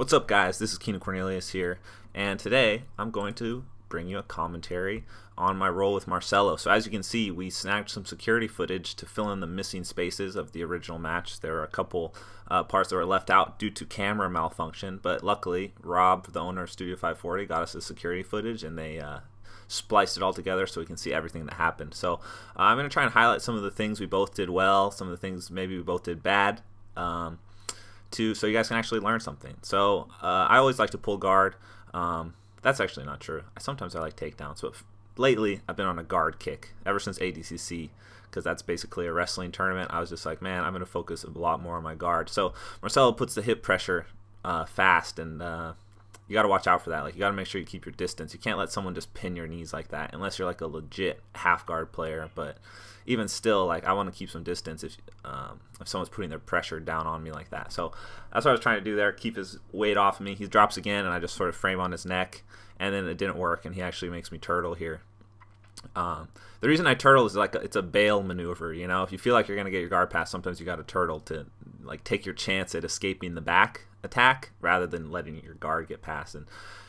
What's up guys, this is Keenan Cornelius here, and today I'm going to bring you a commentary on my role with Marcelo. So as you can see, we snagged some security footage to fill in the missing spaces of the original match. There are a couple uh, parts that were left out due to camera malfunction, but luckily Rob, the owner of Studio 540, got us the security footage and they uh, spliced it all together so we can see everything that happened. So uh, I'm going to try and highlight some of the things we both did well, some of the things maybe we both did bad. Um, to so you guys can actually learn something. So uh, I always like to pull guard. Um, that's actually not true. Sometimes I like takedowns, but lately I've been on a guard kick ever since ADCC because that's basically a wrestling tournament. I was just like, man, I'm going to focus a lot more on my guard. So Marcelo puts the hip pressure uh, fast, and uh, you got to watch out for that. Like you got to make sure you keep your distance. You can't let someone just pin your knees like that unless you're like a legit half guard player. But even still, like I want to keep some distance if um, if someone's putting their pressure down on me like that. So that's what I was trying to do there. Keep his weight off of me. He drops again, and I just sort of frame on his neck, and then it didn't work, and he actually makes me turtle here. Um, the reason I turtle is like it's a bail maneuver. You know, if you feel like you're gonna get your guard pass, sometimes you got to turtle to like take your chance at escaping the back attack rather than letting your guard get past. And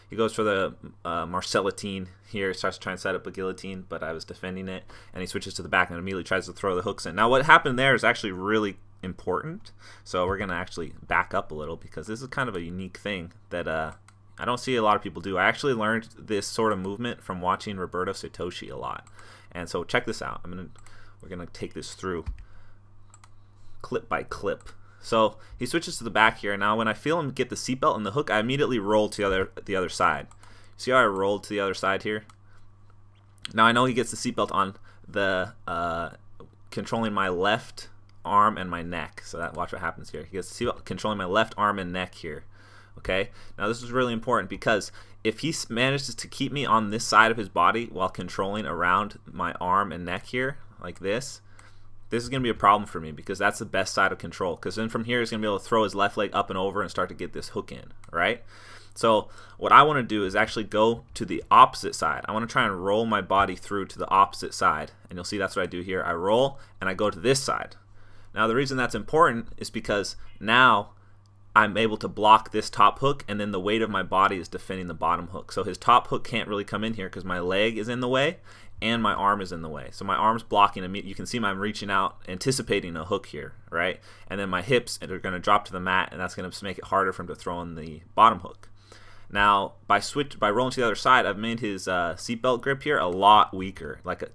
he goes for the uh, Marcelotine here, starts trying to set up a guillotine, but I was defending it, and he switches to the back and immediately tries to throw the hooks in. Now, what happened there is actually really important, so we're going to actually back up a little because this is kind of a unique thing that uh, I don't see a lot of people do. I actually learned this sort of movement from watching Roberto Satoshi a lot, and so check this out. I'm gonna we're gonna take this through clip by clip so he switches to the back here. Now when I feel him get the seatbelt and the hook, I immediately roll to the other the other side. See how I rolled to the other side here? Now I know he gets the seatbelt on the uh, controlling my left arm and my neck. So that watch what happens here. He gets the seatbelt controlling my left arm and neck here. Okay. Now this is really important because if he manages to keep me on this side of his body while controlling around my arm and neck here, like this, this is going to be a problem for me because that's the best side of control. Because then from here, he's going to be able to throw his left leg up and over and start to get this hook in, right? So what I want to do is actually go to the opposite side. I want to try and roll my body through to the opposite side. And you'll see that's what I do here. I roll and I go to this side. Now the reason that's important is because now I'm able to block this top hook and then the weight of my body is defending the bottom hook. So his top hook can't really come in here because my leg is in the way and my arm is in the way. So my arm's blocking. You can see I'm reaching out, anticipating a hook here, right? And then my hips are going to drop to the mat, and that's going to make it harder for him to throw in the bottom hook. Now, by switch by rolling to the other side, I've made his uh, seatbelt grip here a lot weaker, like a,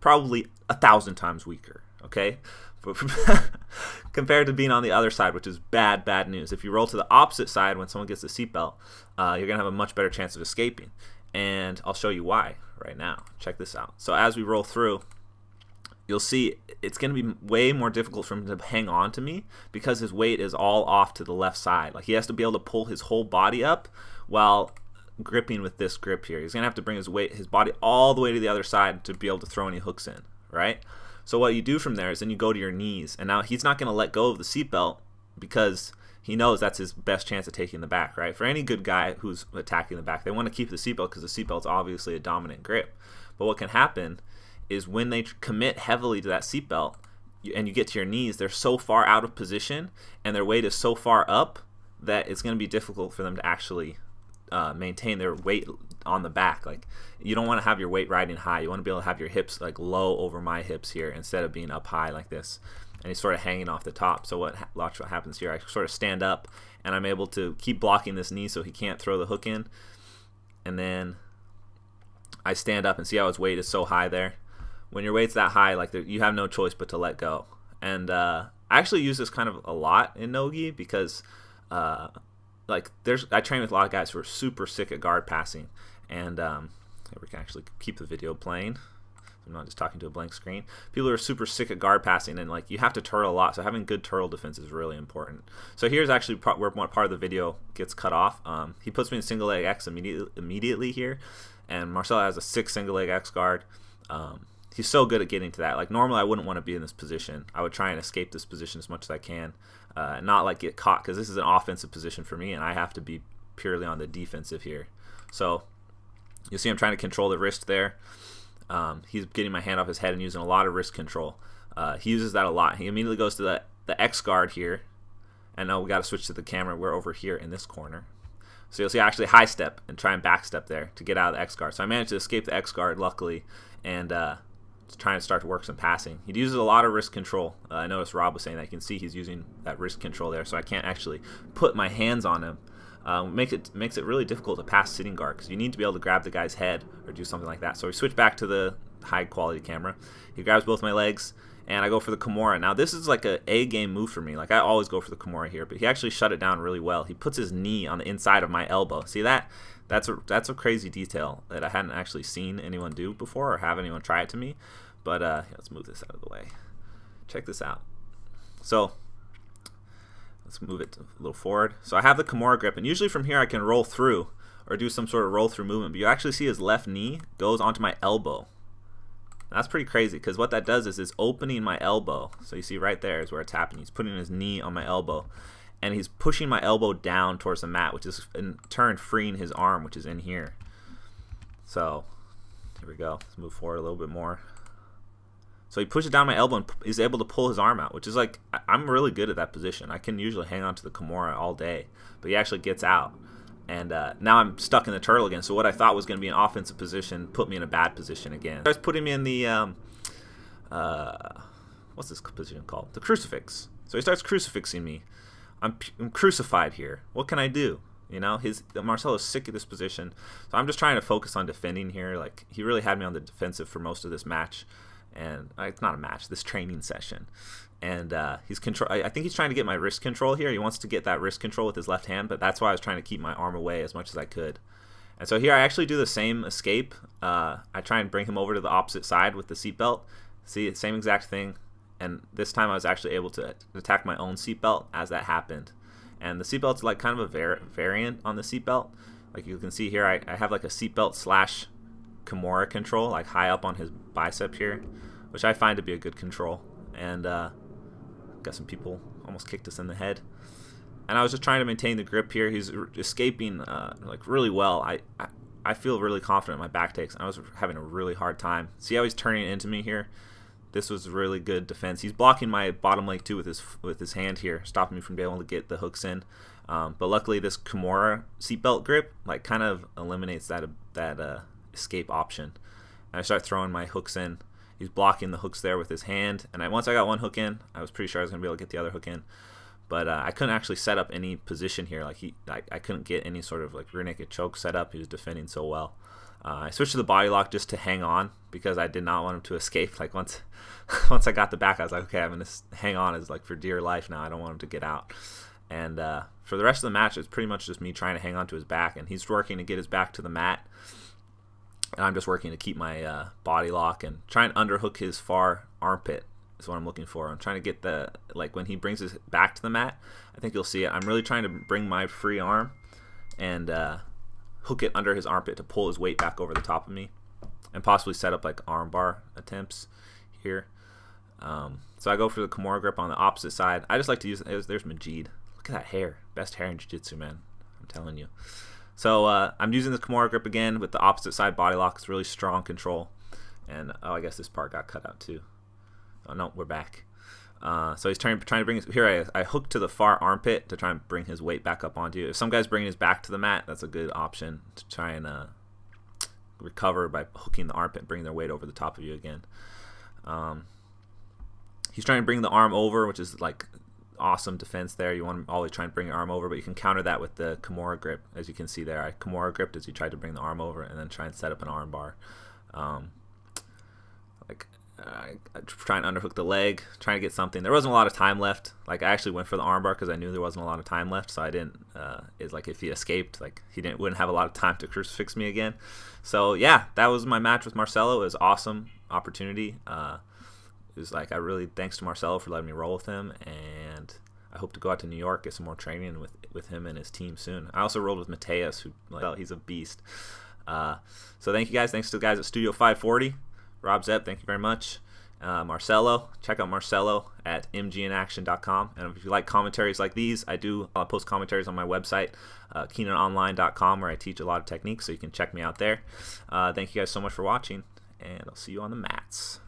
probably a thousand times weaker. Okay, compared to being on the other side, which is bad, bad news. If you roll to the opposite side when someone gets the seatbelt, uh, you're gonna have a much better chance of escaping and I'll show you why right now. Check this out. So as we roll through, you'll see it's going to be way more difficult for him to hang on to me because his weight is all off to the left side. Like he has to be able to pull his whole body up while gripping with this grip here. He's going to have to bring his weight, his body all the way to the other side to be able to throw any hooks in, right? So what you do from there is then you go to your knees, and now he's not going to let go of the seatbelt because he knows that's his best chance of taking the back, right? For any good guy who's attacking the back, they want to keep the seatbelt because the seatbelt's obviously a dominant grip. But what can happen is when they commit heavily to that seatbelt and you get to your knees, they're so far out of position and their weight is so far up that it's going to be difficult for them to actually uh, maintain their weight on the back. Like you don't want to have your weight riding high. You want to be able to have your hips like low over my hips here instead of being up high like this and he's sort of hanging off the top. So what watch what happens here? I sort of stand up and I'm able to keep blocking this knee so he can't throw the hook in, and then I stand up and see how his weight is so high there. When your weight's that high, like you have no choice but to let go. And uh, I actually use this kind of a lot in nogi because. Uh, like there's I train with a lot of guys who are super sick at guard passing, and um, we can actually keep the video playing. I'm not just talking to a blank screen. People are super sick at guard passing, and like you have to turtle a lot. So having good turtle defense is really important. So here's actually where part of the video gets cut off. Um, he puts me in single leg X immediately, immediately here, and Marcelo has a six single leg X guard. Um, he's so good at getting to that. Like normally I wouldn't want to be in this position. I would try and escape this position as much as I can, uh, not like get caught because this is an offensive position for me, and I have to be purely on the defensive here. So you see I'm trying to control the wrist there. Um, he's getting my hand off his head and using a lot of wrist control. Uh, he uses that a lot. He immediately goes to the, the X guard here, And now we got to switch to the camera. We're over here in this corner. So you'll see I actually high step and try and back step there to get out of the X guard. So I managed to escape the X guard luckily, and uh, trying to start to work some passing. He uses a lot of wrist control. Uh, I noticed Rob was saying that you can see he's using that wrist control there, so I can't actually put my hands on him. Um, makes it makes it really difficult to pass sitting guard because you need to be able to grab the guy's head or do something like that. So we switch back to the high quality camera. He grabs both my legs and I go for the Kimura. Now this is like a A game move for me. Like I always go for the Kimura here, but he actually shut it down really well. He puts his knee on the inside of my elbow. See that? That's a that's a crazy detail that I hadn't actually seen anyone do before or have anyone try it to me. But uh, let's move this out of the way. Check this out. So let's move it a little forward. So I have the Kimura grip, and usually from here I can roll through or do some sort of roll through movement. But you actually see his left knee goes onto my elbow. That's pretty crazy because what that does is it's opening my elbow. So you see right there is where it's happening. He's putting his knee on my elbow and he's pushing my elbow down towards the mat, which is in turn freeing his arm, which is in here. So here we go. Let's move forward a little bit more. So he pushes down my elbow and is able to pull his arm out, which is like, I'm really good at that position. I can usually hang on to the Kimura all day, but he actually gets out and uh, now I'm stuck in the turtle again. So what I thought was going to be an offensive position put me in a bad position again. Starts putting me in the um, uh, what's this position called? The crucifix. So he starts crucifixing me. I'm, I'm crucified here. What can I do? You know, his Marcelo's sick of this position, so I'm just trying to focus on defending here. Like he really had me on the defensive for most of this match, and uh, it's not a match, this training session and uh, he's control. I think he's trying to get my wrist control here. He wants to get that wrist control with his left hand, but that's why I was trying to keep my arm away as much as I could. And so here I actually do the same escape. Uh, I try and bring him over to the opposite side with the seatbelt. See, same exact thing. And this time I was actually able to attack my own seatbelt as that happened. And the seatbelt's like kind of a var variant on the seatbelt. Like you can see here, I, I have like a seatbelt slash Kimura control, like high up on his bicep here, which I find to be a good control. And uh, Got some people almost kicked us in the head. And I was just trying to maintain the grip here. He's escaping uh, like really well. I, I, I feel really confident in my back takes. I was having a really hard time. See how he's turning into me here? This was really good defense. He's blocking my bottom leg too with his with his hand here, stopping me from being able to get the hooks in. Um, but luckily, this Kimura seatbelt grip like kind of eliminates that that uh, escape option. And I start throwing my hooks in He's blocking the hooks there with his hand. And I, once I got one hook in, I was pretty sure I was going to be able to get the other hook in. But uh, I couldn't actually set up any position here. Like he, I, I couldn't get any sort of like rear naked choke set up. He was defending so well. Uh, I switched to the body lock just to hang on because I did not want him to escape. Like once, once I got the back, I was like, okay, I'm gonna hang on as like for dear life now. I don't want him to get out. And uh, for the rest of the match, it's pretty much just me trying to hang on to his back, and he's working to get his back to the mat and I'm just working to keep my uh, body lock and try and underhook his far armpit is what I'm looking for. I'm trying to get the like when he brings his back to the mat. I think you'll see it. I'm really trying to bring my free arm and uh, hook it under his armpit to pull his weight back over the top of me, and possibly set up like armbar attempts here. Um, so I go for the Kimura grip on the opposite side. I just like to use. There's, Magid. Look at that hair. Best hair in Jiu-Jitsu, man. I'm telling you. So uh, I'm using the Kimura grip again with the opposite side body lock. It's really strong control. And oh, I guess this part got cut out too. Oh no, we're back. Uh, so he's trying trying to bring his here. I I hook to the far armpit to try and bring his weight back up onto you. If some guy's bringing his back to the mat, that's a good option to try and uh, recover by hooking the armpit, bringing their weight over the top of you again. Um, he's trying to bring the arm over, which is like awesome defense there. You want to always try and bring your arm over, but you can counter that with the Kimura grip, as you can see there. I Kimura gripped as you tried to bring the arm over and then try and set up an arm bar. Um, like I, I try and underhook the leg, trying to get something. There wasn't a lot of time left. Like I actually went for the armbar because I knew there wasn't a lot of time left, so I didn't. Uh, it's like if he escaped, like he didn't wouldn't have a lot of time to crucifix me again. So yeah, that was my match with Marcelo. It was awesome opportunity. Uh, was like I really thanks to Marcelo for letting me roll with him, and I hope to go out to New York get some more training with with him and his team soon. I also rolled with Mateus, who like, he's a beast. Uh, so thank you guys. Thanks to the guys at Studio 540. Rob Zepp, thank you very much. Uh, Marcelo, check out Marcelo at mginaction.com. And if you like commentaries like these, I do uh, post commentaries on my website, uh, KeenanOnline.com, where I teach a lot of techniques, so you can check me out there. Uh, thank you guys so much for watching, and I'll see you on the mats.